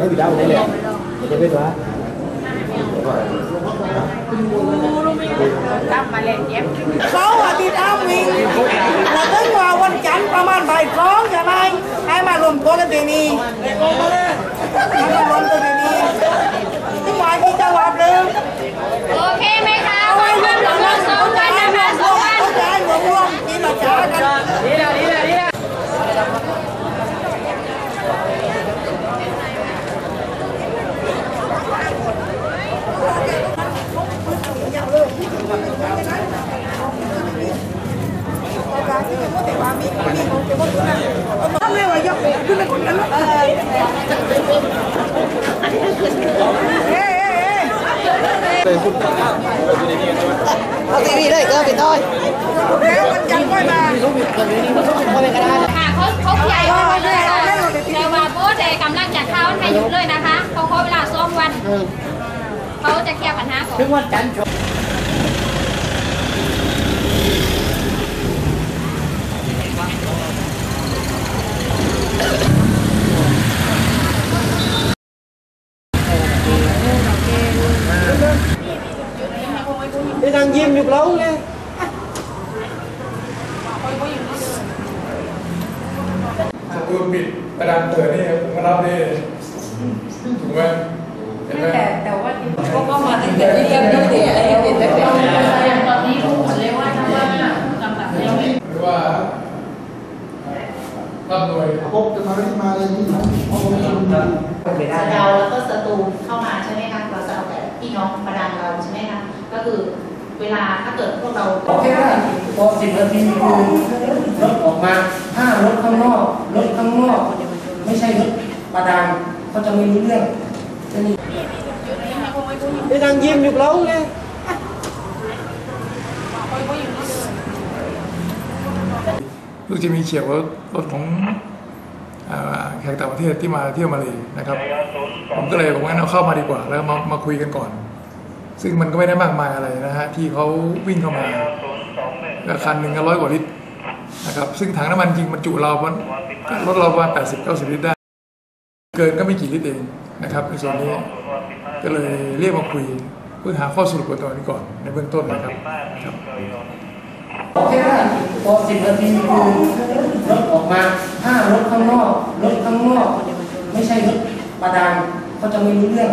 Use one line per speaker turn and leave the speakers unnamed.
ไม่บิดาไม่เลยจะ
เป็นวะเขาอะติดอ้ามิงแล้วถึงว่าวันจันทร์ประมาณบ่ายสองใช่ไหมให้มารวมตัวกันที่นี่ให้มารวมตัวที่นี่ถึงว่าที่จะรับเลย
โอเคไหมคะวันวันรวมสองวันนะคะสองวัน
เขาจะให้รวมรวมที่เราจ้ากัน ไม่ไหวยกขึ้นไปคนนั้นเออ เอา
ทีวีเลยเออปิดต้อย
แล้วมันจังค่มา
ค่ะเขาเขาใหญ่มาเลยค่ะแต่ว่าโบสแต่กำลังจะเข้าให้หยุดเลยนะคะเขาขอเวลาสองวันเขาจะเคลียร์ปัญหาก่อน
ถึงวันจันทร์
đi đang diêm được lâu nè
สตูลปิดกระดานเปิดนี่มารับนี่ถูกไหมเห็นไหม
có có mà anh để đi em đi thì em đi phải
ตอนนี้รู้หมดเลยว่าถ้าว่ากำลังเร็ว
หรือว่ารับหน่วย
ปุ๊บจะมาที่มาเลยที่ไหนเพราะผมไม่รู้นะไม่ได้
สะเดาแล้วก็สตูเข้ามาใช่ไหมคะเราจะเอาแต่พี่น้องประดังเราใช่ไหมคะก็คือ เวลาถ้าเกิดพวกเรา
โอเคนะพอสิบนาทีคือรถออกมาถ้ารถข้างนอกรถข้างนอก ไม่ใช่รถประดานเขาจะไม่รู้เรื่องจะนี่ đi đang diêm được lâu nè
ลูกจะมีเฉียวรถของอ่าแขกต่างประเทศที่มาเที่ยวมาเลยนะครับ ผมก็เลยบอกว่างั้นเอาเข้ามาดีกว่า แล้วมามาคุยกันก่อน ซึ่งมันก็ไม่ได้มากมายอะไรนะฮะที่เขาวิ่งเข้ามาก็คันหนึ่งก็ร้อยกว่าลิตรนะครับซึ่งถังน้ำมันจริงมันจุเรามันรถเราประมาณแปดสิบเก้าสิบลิตรได้ เกินก็ไม่กี่ลิตรเองนะครับในส่วนนี้ก็เลยเรียกมาคุยเพื่อหาข้อสรุปกันตอนนี้ก่อนในเบื้องต้นนะครับครับ
โอเคนะพอสิบนาทีคือรถออกมาถ้ารถข้างนอกรถข้างนอก ไม่ใช่รถประดานเขาจะไม่รู้เรื่อง